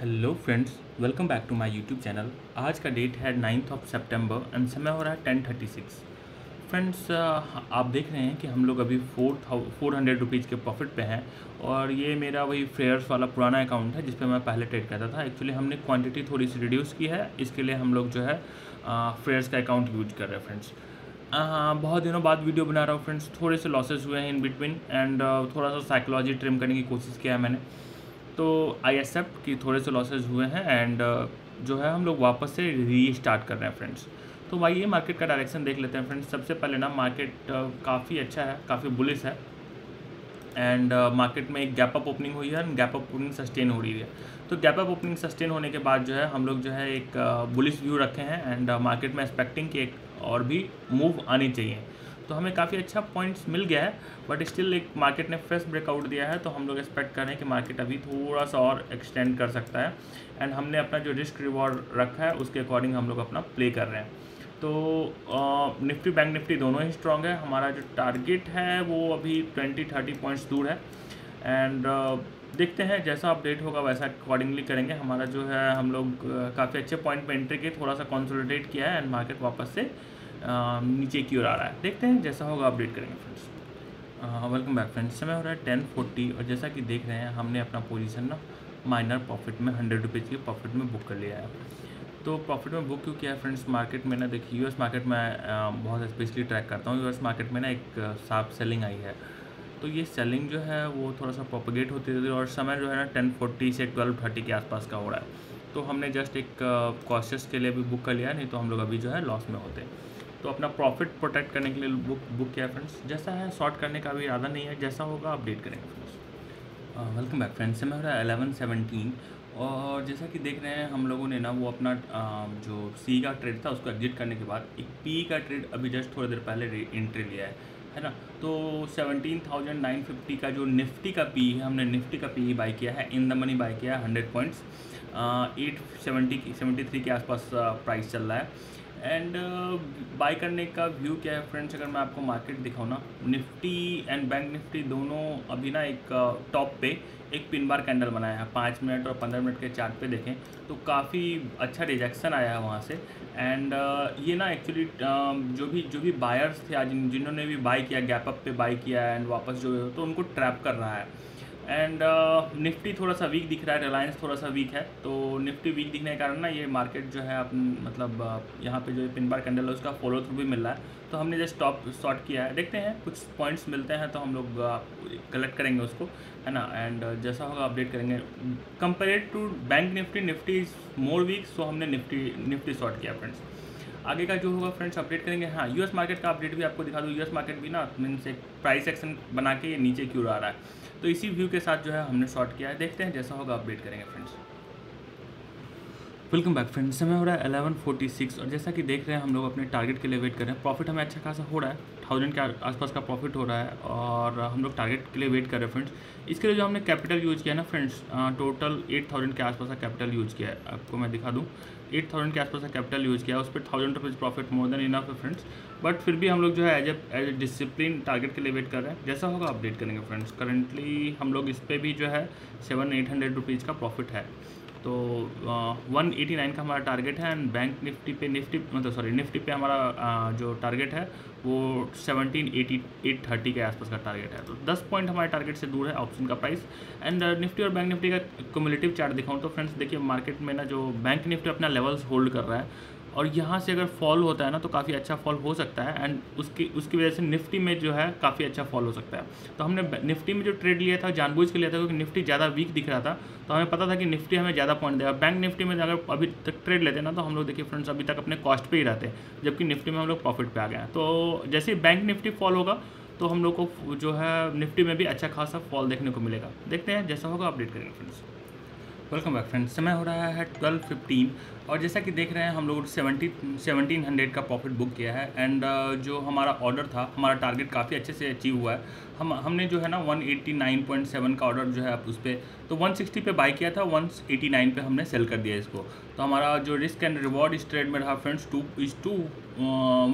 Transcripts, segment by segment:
Hello friends welcome back to my YouTube channel आज का date है नाइन्थ ऑफ़ सितंबर एंड समय हो रहा है टेन थर्टी सिक्स फ्रेंड्स आप देख रहे हैं कि हम लोग अभी four thou four hundred rupees के प्रॉफिट पे हैं और ये मेरा वही फ्रेयर्स वाला पुराना अकाउंट है जिस पे मैं पहले ट्रेड करता था. एक्चुअली हमने क्वांटिटी थोड़ी सी रिड्यूस की है, इसके लिए हम लोग जो है फ्रेयर्स का अकाउंट यूज़ कर रहे हैं फ्रेंड्स बहुत दिनों बाद वीडियो बना रहा हूँ फ्रेंड्स थोड़े से लॉसेस हुए हैं इन बिटवीन एंड थोड़ा सा साइकोलॉजी ट्रिम करने की कोशिश किया है मैंने. तो आई एक्सेप्ट कि थोड़े से लॉसेज हुए हैं एंड uh, जो है हम लोग वापस से री स्टार्ट कर रहे हैं फ्रेंड्स तो ये मार्केट का डायरेक्शन देख लेते हैं फ्रेंड्स सबसे पहले ना मार्केट uh, काफ़ी अच्छा है काफ़ी बुलिस है. एंड मार्केट uh, में एक गैप अप ओपनिंग हुई है and gap up opening sustain हो रही है. तो गैप अप ओपनिंग सस्टेन होने के बाद जो है हम लोग जो है एक बुलिस व्यू रखे हैं एंड मार्केट में एक्सपेक्टिंग कि एक और भी मूव आनी चाहिए. तो हमें काफ़ी अच्छा पॉइंट्स मिल गया है बट स्टिल एक मार्केट ने फ्रेश ब्रेकआउट दिया है तो हम लोग एक्सपेक्ट कर रहे हैं कि मार्केट अभी थोड़ा सा और एक्सटेंड कर सकता है। एंड हमने अपना जो रिस्क रिवॉर्ड रखा है, उसके अकॉर्डिंग हम लोग अपना प्ले कर रहे हैं। तो निफ्टी बैंक निफ्टी दोनों ही स्ट्रॉन्ग है। हमारा जो टारगेट है, वो अभी ट्वेंटी थर्टी पॉइंट्स दूर है। एंड देखते हैं, जैसा अपडेट होगा, वैसा अकॉर्डिंगली करेंगे। हमारा जो है, हम लोग काफ़ी अच्छे पॉइंट पे एंट्री किए थोड़ा सा कंसोलिडेट किया है एंड मार्केट वापस से नीचे की ओर आ रहा है। देखते हैं, जैसा होगा अपडेट करेंगे फ्रेंड्स वेलकम बैक फ्रेंड्स समय हो रहा है टेन फोर्टी और जैसा कि देख रहे हैं, हमने अपना पोजीशन ना माइनर प्रॉफिट में हंड्रेड रुपीज़ की प्रॉफिट में बुक कर लिया है। तो प्रॉफिट में बुक क्यों किया है फ्रेंड्स मार्केट में ना देखिए यूएस मार्केट में बहुत स्पेशली ट्रैक करता हूँ। यूएस मार्केट में ना एक साफ़ सेलिंग आई है। तो ये सेलिंग जो है, वो थोड़ा सा प्रोपोगेट होती रहती है और समय जो है ना टेन से ट्वेल्व थर्टी के आसपास का हो रहा है। तो हमने जस्ट एक कॉशियस के लिए भी बुक कर लिया, नहीं तो हम लोग अभी जो है लॉस में होते हैं। तो अपना प्रॉफिट प्रोटेक्ट करने के लिए बुक बुक किया फ्रेंड्स जैसा है शॉर्ट करने का भी इरादा नहीं है, जैसा होगा अपडेट करेंगे फ्रेंड्स वेलकम बैक फ्रेंड्स से मैं रहा एलेवन सेवनटीन और जैसा कि देख रहे हैं, हम लोगों ने ना वो अपना जो सी का ट्रेड था, उसको एग्जिट करने के बाद एक पी का ट्रेड अभी जस्ट थोड़ी देर पहले एंट्री लिया है। है ना? तो सेवनटीन थाउज़ेंड नाइन फिफ्टी का जो निफ्टी का पी है, हमने निफ्टी का पी बाई किया है। इन द मनी बाई किया है hundred points at seventy seventy three के आसपास प्राइस चल रहा है। एंड बाय uh, करने का व्यू क्या है फ्रेंड्स अगर मैं आपको मार्केट दिखाऊँ ना निफ्टी एंड बैंक निफ्टी दोनों अभी ना एक टॉप uh, पे एक पिन बार कैंडल बनाया है। पाँच मिनट और पंद्रह मिनट के चार्ट पे देखें तो काफ़ी अच्छा रिजेक्शन आया है वहाँ से। एंड uh, ये ना एक्चुअली uh, जो भी जो भी बायर्स थे आज जिन्होंने भी बाई किया गैप अप पे बाई किया एंड वापस जो तो उनको ट्रैप कर रहा है। एंड निफ्टी uh, थोड़ा सा वीक दिख रहा है रिलायंस थोड़ा सा वीक है। तो निफ्टी वीक दिखने के कारण ना ये मार्केट जो है अपन मतलब यहाँ पे जो पिन बार कैंडल है उसका फॉलो थ्रू भी मिल रहा है। तो हमने जस्ट टॉप शॉर्ट किया है। देखते हैं कुछ पॉइंट्स मिलते हैं तो हम लोग कलेक्ट करेंगे उसको है ना? एंड जैसा होगा अपडेट करेंगे। Compare to bank Nifty Nifty is more weak so हमने निफ्टी निफ्टी शॉर्ट किया फ्रेंड्स आगे का जो होगा फ्रेंड्स अपडेट करेंगे। हाँ यूएस मार्केट का अपडेट भी आपको दिखा दूँ। यूएस मार्केट भी ना मीन्स एक प्राइस एक्शन बना के ये नीचे क्यों आ रहा है। तो इसी व्यू के साथ जो है हमने शॉर्ट किया है। देखते हैं जैसा होगा अपडेट करेंगे फ्रेंड्स वेलकम बैक फ्रेंड्स समय हो रहा है अलेवन फोर्टी सिक्स और जैसा कि देख रहे हैं, हम लोग अपने टारगेट के लिए वेट कर रहे हैं। प्रॉफिट हमें अच्छा खासा हो रहा है थाउज़ेंड के आसपास का प्रॉफिट हो रहा है और हम लोग टारगेट के लिए वेट कर रहे हैं फ्रेंड्स इसके लिए जो हमने कैपिटल यूज़ किया ना फ्रेंड्स टोटल एट थाउज़ेंड के आसपास का कैपिटल यूज़ किया है। आपको मैं दिखा दूँ। एट थाउज़ेंड के आसपास का कैपिटल यूज़ किया, उस पर thousand rupees profit more than enough है फ्रेंड्स बट फिर भी हम लोग जो है as as a discipline target के लिए वेट कर रहे हैं। जैसा होगा अपडेट करेंगे फ्रेंड्स करंटली हम लोग इस पर भी जो है सेवन एट हंड्रेड रुपीज़ का प्रॉफिट है। तो वन एटी नाइन का हमारा टारगेट है एंड बैंक निफ्टी पे निफ्टी मतलब सॉरी निफ्टी पे हमारा आ, जो टारगेट है वो सेवनटीन एटी एट थर्टी के आसपास का टारगेट है। तो दस पॉइंट हमारे टारगेट से दूर है ऑप्शन का प्राइस एंड निफ्टी और बैंक निफ्टी का कम्युलेटिव चार्ट दिखाऊँ तो फ्रेंड्स देखिए मार्केट में ना जो बैंक निफ्टी अपना लेवल्स होल्ड कर रहा है और यहाँ से अगर फॉल होता है ना तो काफ़ी अच्छा फॉल हो सकता है एंड उसकी उसकी वजह से निफ्टी में जो है काफ़ी अच्छा फॉल हो सकता है। तो हमने निफ्टी में जो ट्रेड लिया था, जानबूझ के लिया था, क्योंकि निफ्टी ज़्यादा वीक दिख रहा था तो हमें पता था कि निफ्टी हमें ज़्यादा पॉइंट देगा। बैंक निफ्टी में अगर अभी तक ट्रेड लेते ना तो हम लोग देखिए फ्रेंड्स अभी तक अपने कॉस्ट पर ही रहते जबकि निफ्टी में हम लोग प्रॉफिट पर आ गए तो जैसे ही बैंक निफ्टी फॉल होगा तो हम लोग को जो है निफ्टी में भी अच्छा खासा फॉल देखने को मिलेगा। देखते हैं, जैसा होगा अपडेट करेंगे फ्रेंड्स वेलकम बैक फ्रेंड्स समय हो रहा है ट्वेल्व फिफ्टीन और जैसा कि देख रहे हैं हम लोग सेवेंटी सेवनटीन हंड्रेड का प्रॉफिट बुक किया है एंड uh, जो हमारा ऑर्डर था हमारा टारगेट काफ़ी अच्छे से अचीव हुआ है। हम हमने जो है ना one eighty nine point seven का ऑर्डर जो है आप उस पर तो वन सिक्सटी पे बाई किया था वन एटी नाइन पर हमने सेल कर दिया इसको। तो हमारा जो रिस्क एंड रिवॉर्ड इस ट्रेड में रहा friends two is to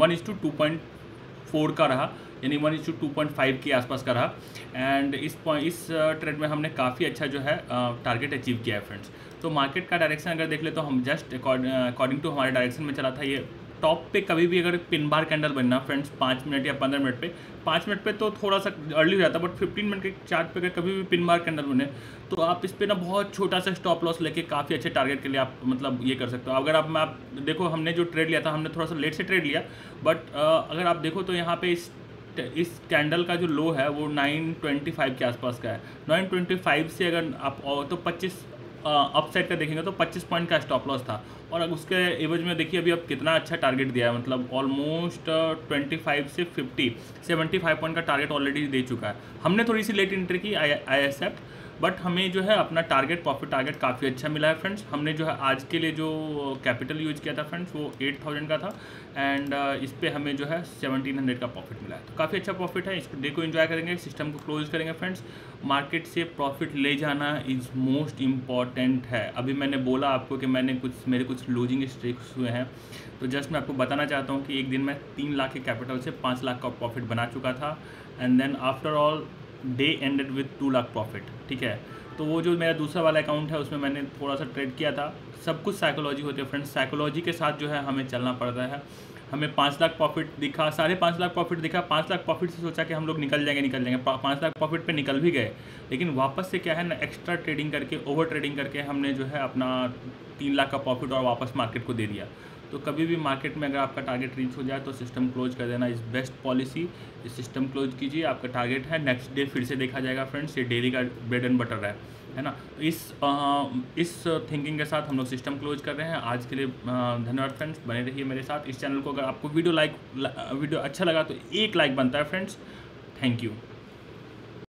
one is to two point four का रहा। यानी one is two point five के आसपास का रहा। एंड इस इस ट्रेड में हमने काफ़ी अच्छा जो है टारगेट अचीव किया है फ्रेंड्स तो मार्केट का डायरेक्शन अगर देख ले तो हम जस्ट अकॉर्डिंग टू हमारे डायरेक्शन में चला था ये टॉप पे कभी भी अगर पिन बार कैंडल बनना फ्रेंड्स पाँच मिनट या पंद्रह मिनट पे, पाँच मिनट पे तो थोड़ा सा अर्ली हो जाता है बट फिफ्टीन मिनट के चार्ट पे अगर कभी भी पिन बार कैंडल बने तो आप इस पर ना बहुत छोटा सा स्टॉप लॉस लेके काफ़ी अच्छे टारगेट के लिए आप मतलब ये कर सकते हो। अगर आप, मैं आप, देखो हमने जो ट्रेड लिया था, हमने थोड़ा सा लेट से ट्रेड लिया बट अगर आप देखो तो यहाँ पे इस इस कैंडल का जो लो है वो 925 के आसपास का है। 925 से अगर आप तो 25 अपसाइड का देखेंगे तो 25 पॉइंट का स्टॉप लॉस था। और अब उसके एवज में देखिए, अभी अब कितना अच्छा टारगेट दिया है मतलब ऑलमोस्ट 25 से 50 75 पॉइंट का टारगेट ऑलरेडी दे चुका है। हमने थोड़ी सी लेट इंट्री की आई एक्सेप्ट बट हमें जो है अपना टारगेट प्रॉफिट टारगेट काफ़ी अच्छा मिला है फ्रेंड्स हमने जो है आज के लिए जो कैपिटल यूज़ किया था फ्रेंड्स वो एट थाउज़ेंड का था. एंड इस पर हमें जो है सेवनटीन हंड्रेड का प्रॉफिट मिला है. तो काफ़ी अच्छा प्रॉफिट है. इस डे को इन्जॉय करेंगे. सिस्टम को क्लोज करेंगे फ्रेंड्स मार्केट से प्रॉफिट ले जाना इज़ मोस्ट इंपॉर्टेंट है. अभी मैंने बोला आपको कि मैंने कुछ, मेरे कुछ लूजिंग स्ट्रिक्स हुए हैं. तो जस्ट मैं आपको बताना चाहता हूँ कि एक दिन मैं तीन लाख के कैपिटल से पाँच लाख का प्रॉफिट बना चुका था. And then after all day ended with two lakh profit ठीक है? तो वो जो मेरा दूसरा वाला अकाउंट है, उसमें मैंने थोड़ा सा ट्रेड किया था। सब कुछ साइकोलॉजी होती है फ्रेंड्स साइकोलॉजी के साथ जो है, हमें चलना पड़ता है। हमें पाँच लाख प्रॉफिट दिखा, साढ़े पाँच लाख प्रॉफिट दिखा। पाँच लाख प्रॉफिट से सोचा कि हम लोग निकल जाएँगे निकल जाएँगे। पाँच लाख प्रॉफिट पे निकल भी गए। लेकिन वापस से क्या है ना एक्स्ट्रा ट्रेडिंग करके ओवर ट्रेडिंग करके हमने जो है अपना तीन लाख का प्रॉफिट और वापस मार्केट को दे दिया। तो कभी भी मार्केट में अगर आपका टारगेट रीच हो जाए तो सिस्टम क्लोज कर देना इज़ बेस्ट पॉलिसी इस सिस्टम क्लोज कीजिए आपका टारगेट है नेक्स्ट डे फिर से देखा जाएगा फ्रेंड्स ये डेली का ब्रेड एंड बटर है है ना? इस आ, इस थिंकिंग के साथ हम लोग सिस्टम क्लोज कर रहे हैं। आज के लिए धन्यवाद फ्रेंड्स बने रहिए मेरे साथ। इस चैनल को अगर आपको वीडियो लाइक वीडियो अच्छा लगा तो एक लाइक बनता है फ्रेंड्स थैंक यू